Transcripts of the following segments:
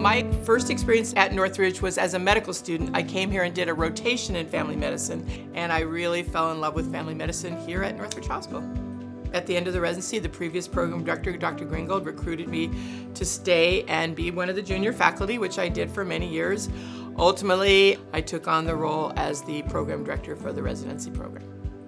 My first experience at Northridge was as a medical student. I came here and did a rotation in family medicine, and I really fell in love with family medicine here at Northridge Hospital. At the end of the residency, the previous program director, Dr. Gringold, recruited me to stay and be one of the junior faculty, which I did for many years. Ultimately, I took on the role as the program director for the residency program.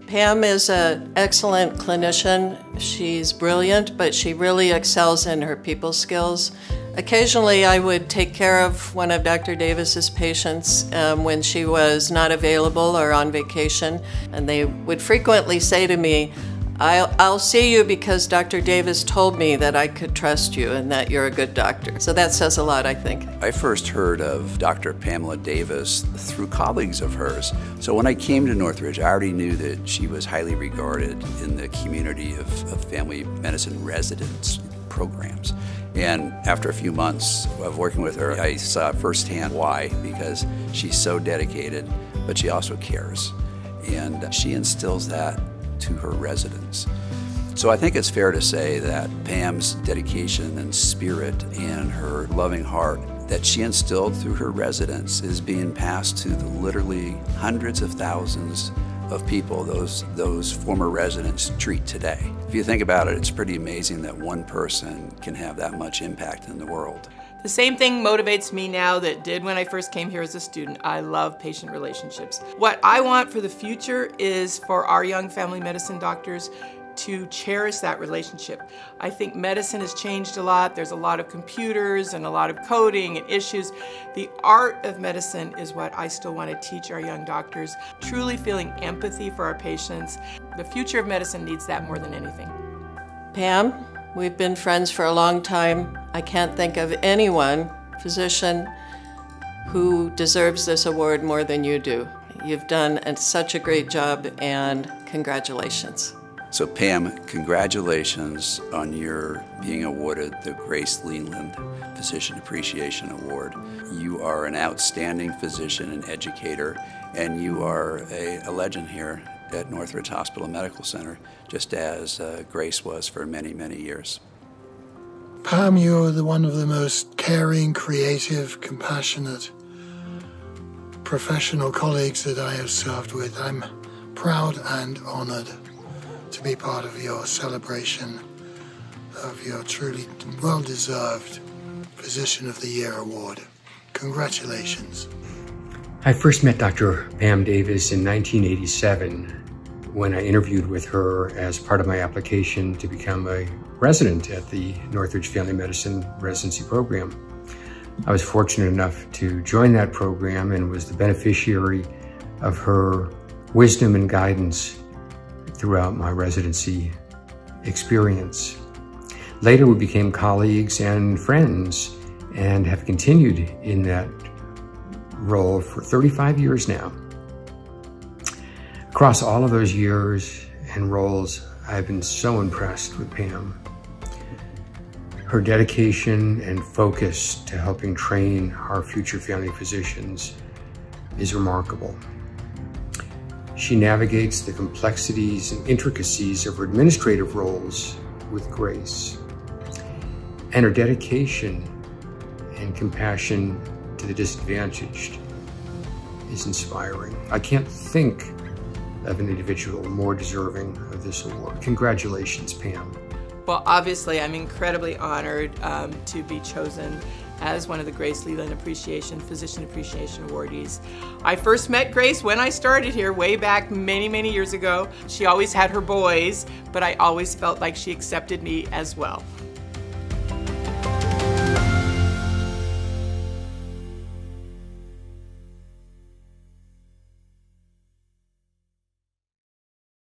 Pam is an excellent clinician. She's brilliant, but she really excels in her people skills. Occasionally, I would take care of one of Dr. Davis's patients um, when she was not available or on vacation, and they would frequently say to me, I'll, I'll, see you because Dr. Davis told me that I could trust you and that you're a good doctor. So that says a lot, I think. I first heard of Dr. Pamela Davis through colleagues of hers. So when I came to Northridge, I already knew that she was highly regarded in the community of, of family medicine residents programs. And after a few months of working with her, I saw firsthand why, because she's so dedicated, but she also cares. And she instills that to her residents. So I think it's fair to say that Pam's dedication and spirit and her loving heart that she instilled through her residents is being passed to the literally hundreds of thousands of people those, those former residents treat today. If you think about it, it's pretty amazing that one person can have that much impact in the world. The same thing motivates me now that did when I first came here as a student. I love patient relationships. What I want for the future is for our young family medicine doctors to cherish that relationship. I think medicine has changed a lot. There's a lot of computers and a lot of coding and issues. The art of medicine is what I still want to teach our young doctors, truly feeling empathy for our patients. The future of medicine needs that more than anything. Pam, We've been friends for a long time. I can't think of anyone, physician, who deserves this award more than you do. You've done such a great job and congratulations. So Pam, congratulations on your being awarded the Grace Leland Physician Appreciation Award. You are an outstanding physician and educator, and you are a, a legend here at Northridge Hospital Medical Center, just as uh, Grace was for many, many years. Pam, you're the one of the most caring, creative, compassionate, professional colleagues that I have served with. I'm proud and honored to be part of your celebration of your truly well deserved Physician of the Year award. Congratulations. I first met Dr. Pam Davis in 1987 when I interviewed with her as part of my application to become a resident at the Northridge Family Medicine residency program. I was fortunate enough to join that program and was the beneficiary of her wisdom and guidance throughout my residency experience. Later, we became colleagues and friends and have continued in that role for 35 years now. Across all of those years and roles, I've been so impressed with Pam. Her dedication and focus to helping train our future family physicians is remarkable. She navigates the complexities and intricacies of her administrative roles with grace. And her dedication and compassion to the disadvantaged is inspiring. I can't think of an individual more deserving of this award. Congratulations, Pam. Well, obviously, I'm incredibly honored um, to be chosen as one of the Grace Leland Appreciation Physician Appreciation Awardees. I first met Grace when I started here way back many, many years ago. She always had her boys, but I always felt like she accepted me as well.